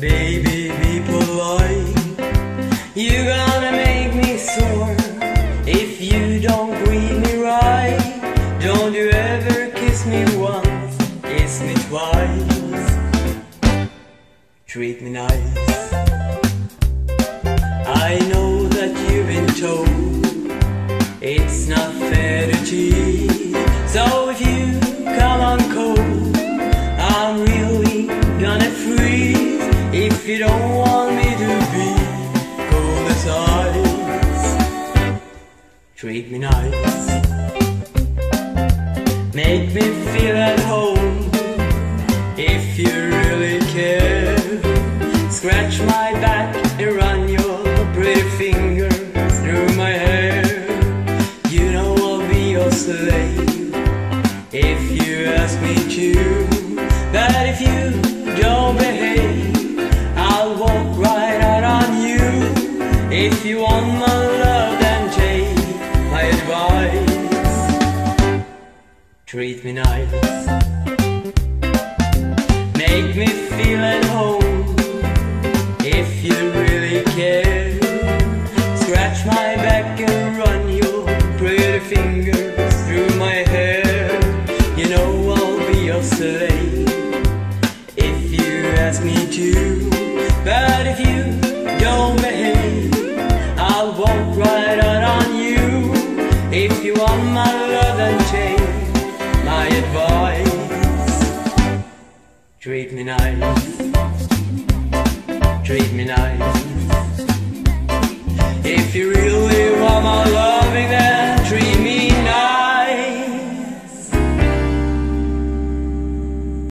Baby, be polite. You're gonna make me sore if you don't greet me right. Don't you ever kiss me once, kiss me twice. Treat me nice. I know that you've been told. You don't want me to be cold as ice, treat me nice. Make me feel at home if you really care. Scratch my back and run your pretty fingers through my hair. You know I'll be your slave if you ask me to. But if you If you want my love, then take my advice. Treat me nice. Make me feel at home if you really care. Scratch my back and run your pretty fingers through my hair. You know I'll be your slave if you ask me to. Treat me nice. Treat me nice. If you really